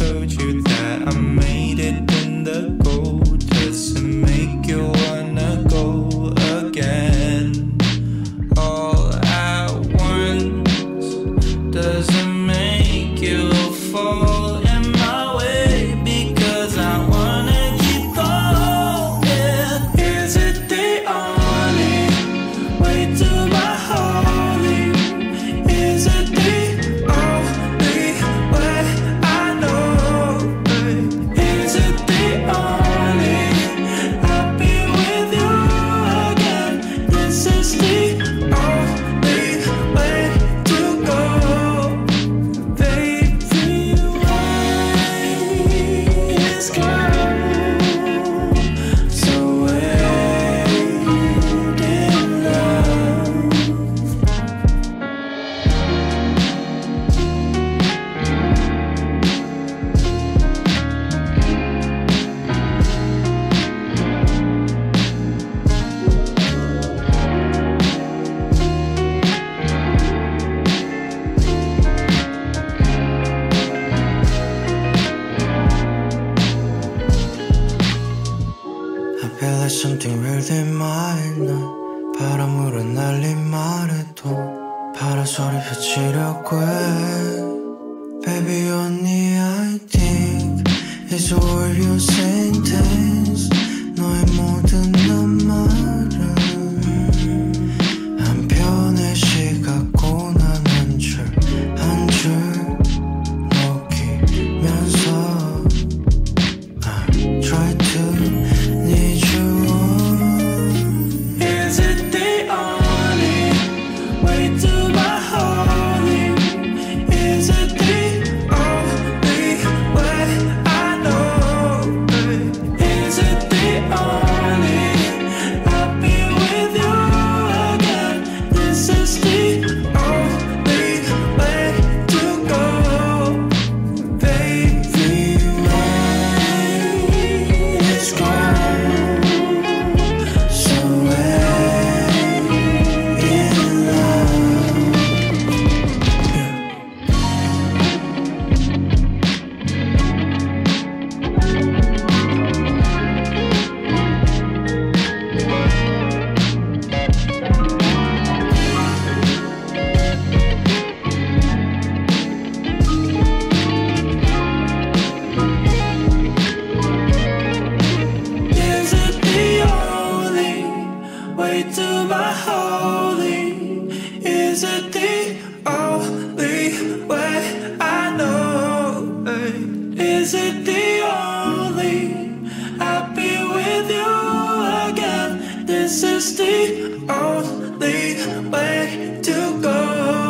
told you. Something real in my night 바람으로 날린 말에도 파라솔이 비치려고 해 Baby only I think It's all you saying way to my holy? Is it the only way I know? Is it the only I'll with you again? This is the only way to go.